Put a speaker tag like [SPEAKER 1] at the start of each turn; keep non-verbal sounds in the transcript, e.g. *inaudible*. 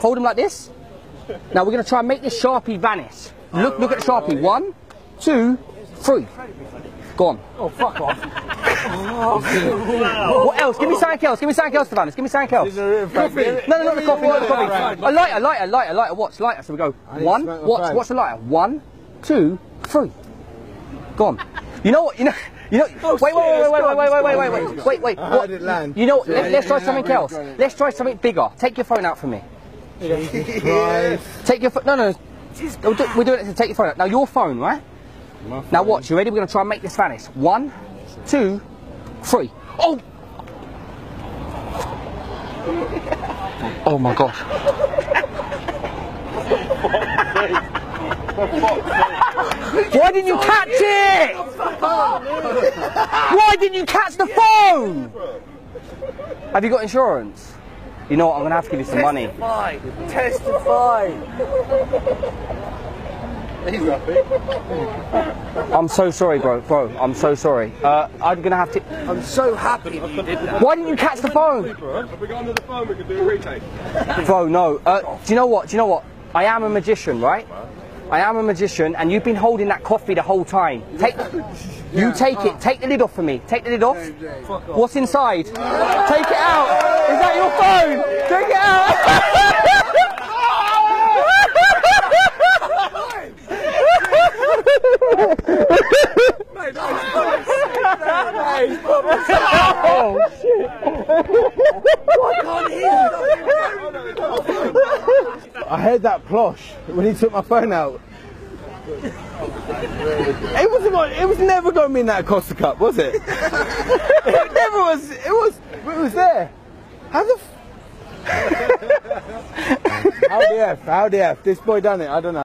[SPEAKER 1] Hold them like this. Now we're going to try and make this Sharpie vanish. Look, look at the Sharpie. One, two, three. Go on.
[SPEAKER 2] Oh, fuck off. *laughs*
[SPEAKER 1] What else? Give me something else. Give me something else to vanish. Give me something else. No, no, not the coffee, not the coffee. A lighter, lighter, lighter, lighter. Watch, lighter. So we go. One,
[SPEAKER 2] to smoke my
[SPEAKER 1] watch, watch the lighter. One, two, three. Go on. You know what? You know. You know. wait, wait, wait, wait, wait, wait, wait, wait, wait, wait, wait, wait.
[SPEAKER 2] I
[SPEAKER 1] What-
[SPEAKER 2] heard it land.
[SPEAKER 1] You know. what? Let, let's try
[SPEAKER 2] Yeah,
[SPEAKER 1] something
[SPEAKER 2] yeah,
[SPEAKER 1] else.
[SPEAKER 2] yeah.
[SPEAKER 1] Let's try something bigger. Take your phone out for me.
[SPEAKER 2] Christ. *laughs*
[SPEAKER 1] Take your phone. No, no. We're do- we're doing it to take your phone out. Now your phone, right? Now watch. You ready? We're going to try and make this vanish. One, two, three. Oh. Oh my gosh. Why didn't you catch it? Why didn't you catch the phone? Have you got insurance? You know what? I'm going to have to give you some money.
[SPEAKER 2] Testify.
[SPEAKER 1] I'm so sorry, bro. Bro, I'm so sorry. Uh, I'm going to have to.
[SPEAKER 2] I'm so happy that you did that.
[SPEAKER 1] Why didn't you catch the phone?
[SPEAKER 3] If we go under the phone, we can do a retake.
[SPEAKER 1] Bro, no. Uh, do you know what? Do you know what? I am a magician, right? I am a magician, and you've been holding that coffee the whole time. Take, *laughs* you take it. Take the lid off for me. Take the lid off. What's inside? Take it out. Is that your phone? Take it out. oh shit!
[SPEAKER 2] I heard that plosh when he took my phone out. It was it was never going to be in that Costa Cup, was it? *laughs* it never was. It was. It was there. How the? F- how the f? How the f? This boy done it. I don't know.